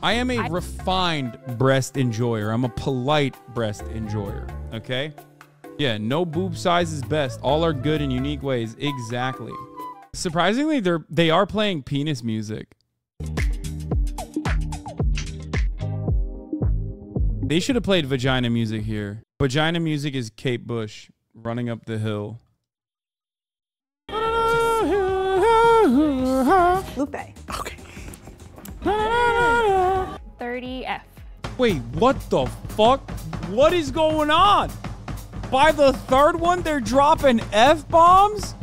I am a refined breast enjoyer. I'm a polite breast enjoyer. Okay? Yeah, no boob size is best. All are good in unique ways. Exactly. Surprisingly, they're they are playing penis music. They should have played vagina music here. Vagina music is Kate Bush running up the hill. Lupe. Okay. 30F. Wait, what the fuck? What is going on? By the third one, they're dropping F bombs?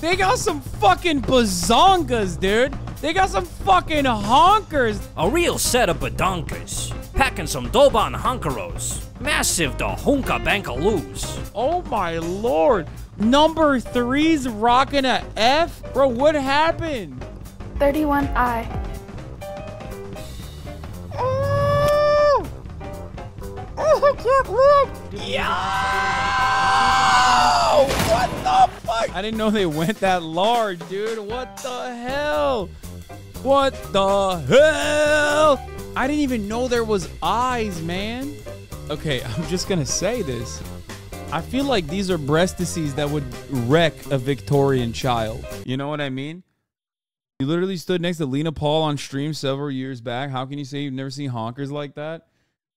They got some fucking bazongas, dude. They got some fucking honkers. A real set of badonkas. Packing some Doban honkeros. Massive the Hunka Bankaloos. Oh my lord. Number three's rocking a F? Bro, what happened? 31I. Can't! Yo! What the fuck? I didn't know they went that large, dude. What the hell? What the hell? I didn't even know there was eyes, man. Okay, I'm just gonna say this. I feel like these are breastises that would wreck a Victorian child. You know what I mean? You literally stood next to Lena Paul on stream several years back. How can you say you've never seen honkers like that?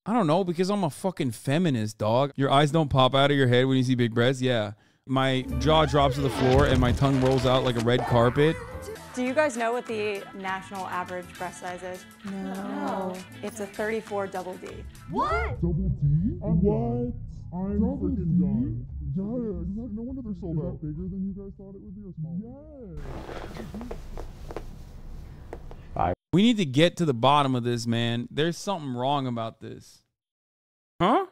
I don't know because I'm a fucking feminist, dog. Your eyes don't pop out of your head when you see big breasts. Yeah. My jaw drops to the floor and my tongue rolls out like a red carpet. Do you guys know what the national average breast size is? No. no. It's a 34 double D. Double D? What? I'm freaking done. Yeah, exactly. No wonder they're sold out. bigger than you guys thought it would be or smaller? Yeah. We need to get to the bottom of this, man. There's something wrong about this. Huh?